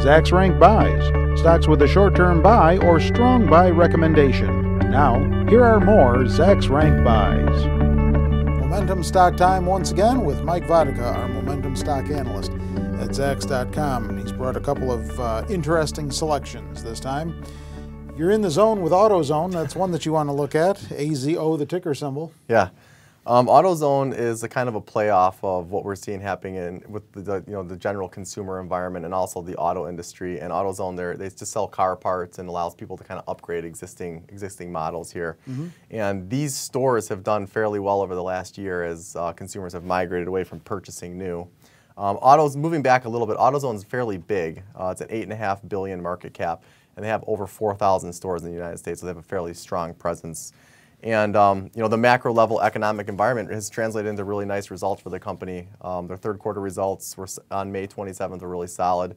Zacks Rank Buys, stocks with a short term buy or strong buy recommendation. Now, here are more Zacks Rank Buys. Momentum Stock Time once again with Mike Vodicka, our Momentum Stock Analyst at Zacks.com. He's brought a couple of uh, interesting selections this time. You're in the zone with AutoZone. That's one that you want to look at. AZO, the ticker symbol. Yeah. Um, AutoZone is a kind of a playoff of what we're seeing happening in with the, you know the general consumer environment and also the auto industry. And AutoZone, they just sell car parts and allows people to kind of upgrade existing existing models here. Mm -hmm. And these stores have done fairly well over the last year as uh, consumers have migrated away from purchasing new. Um, autos moving back a little bit. AutoZone is fairly big. Uh, it's an eight and a half billion market cap, and they have over 4,000 stores in the United States, so they have a fairly strong presence. And um, you know the macro level economic environment has translated into really nice results for the company. Um, their third quarter results were on May 27th were really solid.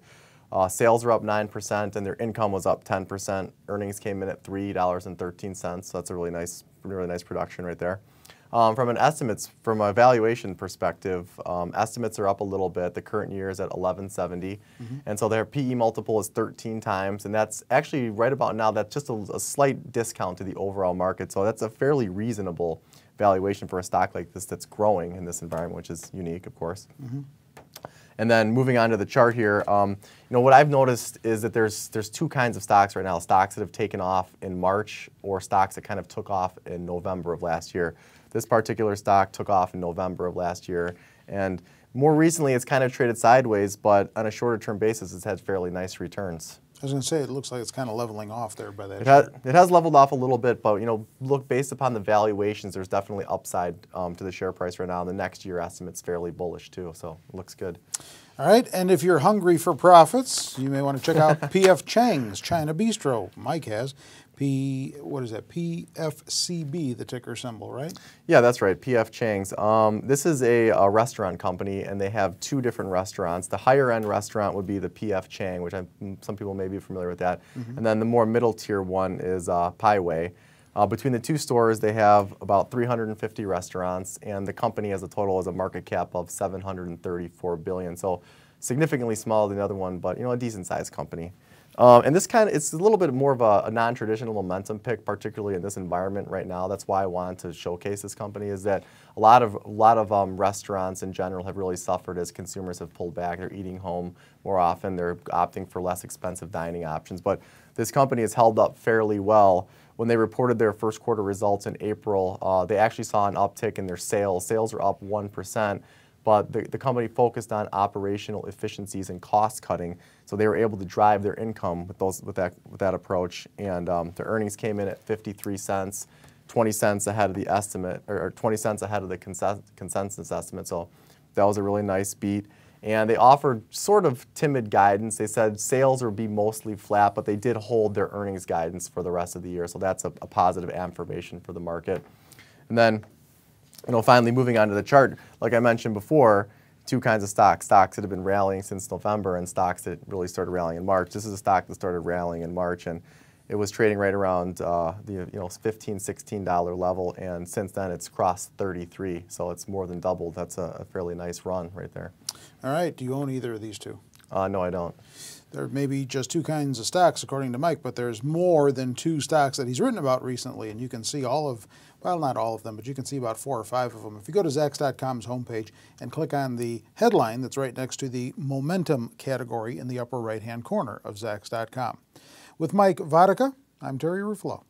Uh, sales were up 9% and their income was up 10%. Earnings came in at $3.13, so that's a really nice, really nice production right there. Um, from an estimates, from a valuation perspective, um, estimates are up a little bit. The current year is at 1170, mm -hmm. and so their PE multiple is 13 times, and that's actually right about now. That's just a, a, slight discount to the overall market, so that's a fairly reasonable valuation for a stock like this that's growing in this environment, which is unique, of course. Mm -hmm. And then moving on to the chart here, um, you know what I've noticed is that there's there's two kinds of stocks right now: stocks that have taken off in March, or stocks that kind of took off in November of last year. This particular stock took off in November of last year. And more recently, it's kind of traded sideways, but on a shorter term basis, it's had fairly nice returns. I was going to say, it looks like it's kind of leveling off there by that. It has, it has, leveled off a little bit, but you know, look based upon the valuations, there's definitely upside um, to the share price right now. And the next year estimate's fairly bullish too, so it looks good. All right, and if you're hungry for profits, you may want to check out P.F. Chang's China Bistro. Mike has. P, what is that? PFCB, the ticker symbol, right? Yeah, that's right, PF Chang's. Um, this is a, a, restaurant company, and they have two different restaurants. The higher end restaurant would be the PF Chang, which I'm, some people may be familiar with that. Mm -hmm. And then the more middle tier one is uh, Pei Wei. Uh, between the two stores, they have about 350 restaurants, and the company as a total has a market cap of 734 billion. So significantly smaller than the other one, but you know a decent sized company. Um, and this kind of, it's a little bit more of a, a non-traditional momentum pick, particularly in this environment right now. That's why I wanted to showcase this company is that a lot of, a lot of um, restaurants in general have really suffered as consumers have pulled back. They're eating home more often. They're opting for less expensive dining options. But this company has held up fairly well when they reported their first quarter results in April, uh, they actually saw an uptick in their sales. Sales were up 1%, but the, the company focused on operational efficiencies and cost cutting, so they were able to drive their income with, those, with, that, with that approach. And um, their earnings came in at 53 cents, 20 cents ahead of the estimate, or, or 20 cents ahead of the consensus estimate. So that was a really nice beat. And they offered sort of timid guidance. They said sales would be mostly flat, but they did hold their earnings guidance for the rest of the year. So that's a, a positive affirmation for the market. And then, you know, finally moving on to the chart, like I mentioned before, two kinds of stocks, stocks that have been rallying since November and stocks that really started rallying in March. This is a stock that started rallying in March and it was trading right around uh, the you know 15 16 dollar level and since then it's crossed 33 so it's more than doubled. That's a, a fairly nice run right there. All right do you own either of these two uh, no i don't. There may be just two kinds of stocks according to mike but there's more than two stocks that he's written about recently and you can see all of well not all of them but you can see about four or five of them. If you go to zacks.com's homepage and click on the headline that's right next to the momentum category in the upper right hand corner of zacks.com with Mike Vodicka, I'm Terry Ruffalo.